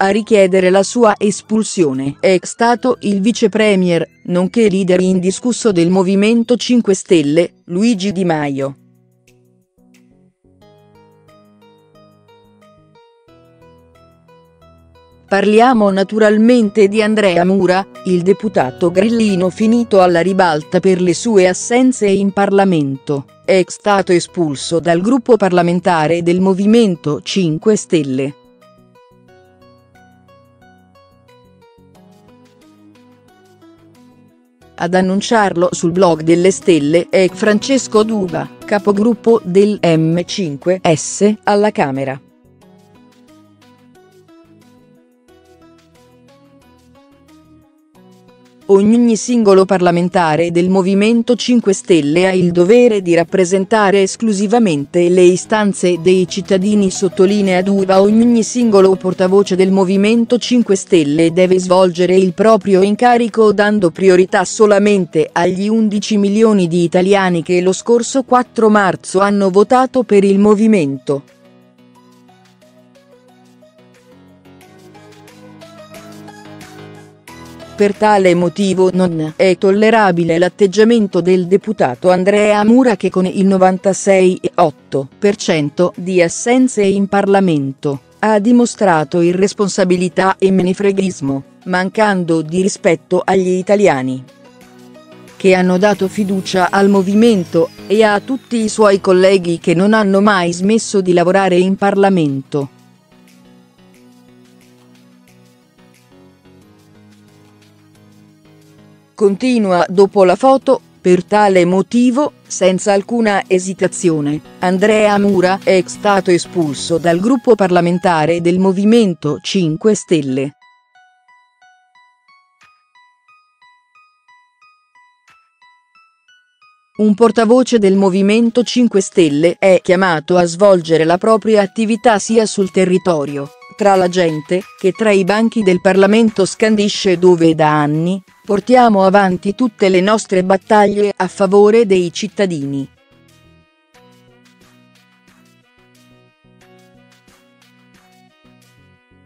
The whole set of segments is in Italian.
A richiedere la sua espulsione è stato il vice premier, nonché leader indiscusso del Movimento 5 Stelle, Luigi Di Maio. Parliamo naturalmente di Andrea Mura, il deputato grillino finito alla ribalta per le sue assenze in Parlamento, è stato espulso dal gruppo parlamentare del Movimento 5 Stelle. Ad annunciarlo sul blog delle stelle è Francesco Duba, capogruppo del M5S alla Camera. Ogni singolo parlamentare del Movimento 5 Stelle ha il dovere di rappresentare esclusivamente le istanze dei cittadini sottolinea Duva ogni singolo portavoce del Movimento 5 Stelle deve svolgere il proprio incarico dando priorità solamente agli 11 milioni di italiani che lo scorso 4 marzo hanno votato per il Movimento. Per tale motivo non è tollerabile l'atteggiamento del deputato Andrea Mura che con il 96,8% di assenze in Parlamento ha dimostrato irresponsabilità e menefreghismo, mancando di rispetto agli italiani che hanno dato fiducia al movimento, e a tutti i suoi colleghi che non hanno mai smesso di lavorare in Parlamento. Continua dopo la foto, per tale motivo, senza alcuna esitazione, Andrea Mura è stato espulso dal gruppo parlamentare del Movimento 5 Stelle. Un portavoce del Movimento 5 Stelle è chiamato a svolgere la propria attività sia sul territorio, tra la gente, che tra i banchi del Parlamento scandisce dove da anni, portiamo avanti tutte le nostre battaglie a favore dei cittadini.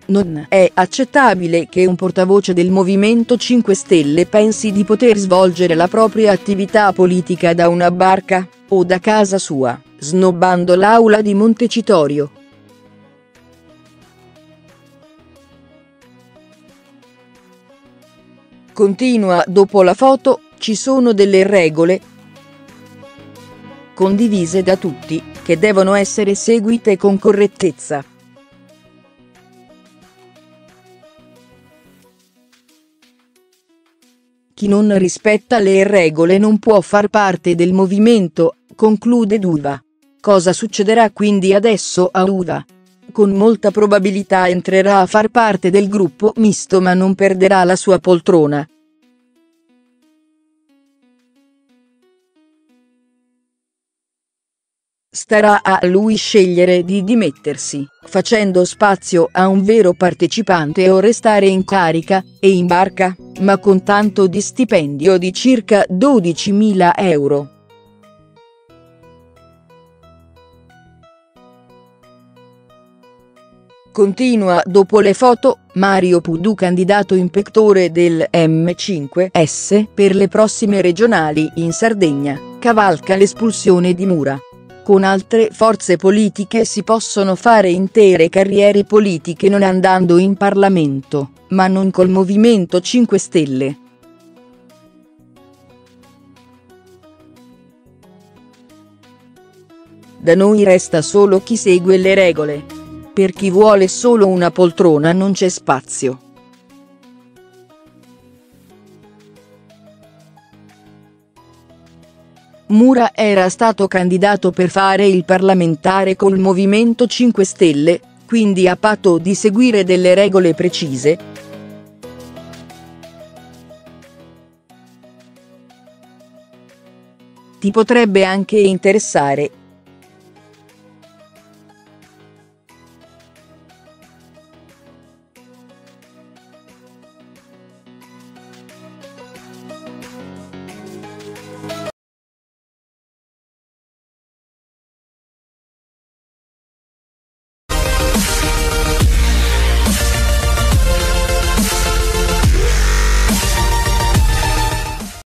Non è accettabile che un portavoce del Movimento 5 Stelle pensi di poter svolgere la propria attività politica da una barca, o da casa sua, snobbando l'aula di Montecitorio. Continua dopo la foto, ci sono delle regole condivise da tutti, che devono essere seguite con correttezza. Chi non rispetta le regole non può far parte del movimento, conclude Duva. Cosa succederà quindi adesso a Uva? Con molta probabilità entrerà a far parte del gruppo misto ma non perderà la sua poltrona. Starà a lui scegliere di dimettersi, facendo spazio a un vero partecipante o restare in carica, e in barca, ma con tanto di stipendio di circa 12.000 euro. Continua dopo le foto, Mario Pudu candidato inpettore del M5S per le prossime regionali in Sardegna, cavalca l'espulsione di Mura. Con altre forze politiche si possono fare intere carriere politiche non andando in Parlamento, ma non col Movimento 5 Stelle. Da noi resta solo chi segue le regole. Per chi vuole solo una poltrona non c'è spazio. Mura era stato candidato per fare il parlamentare col Movimento 5 Stelle, quindi a patto di seguire delle regole precise. Ti potrebbe anche interessare,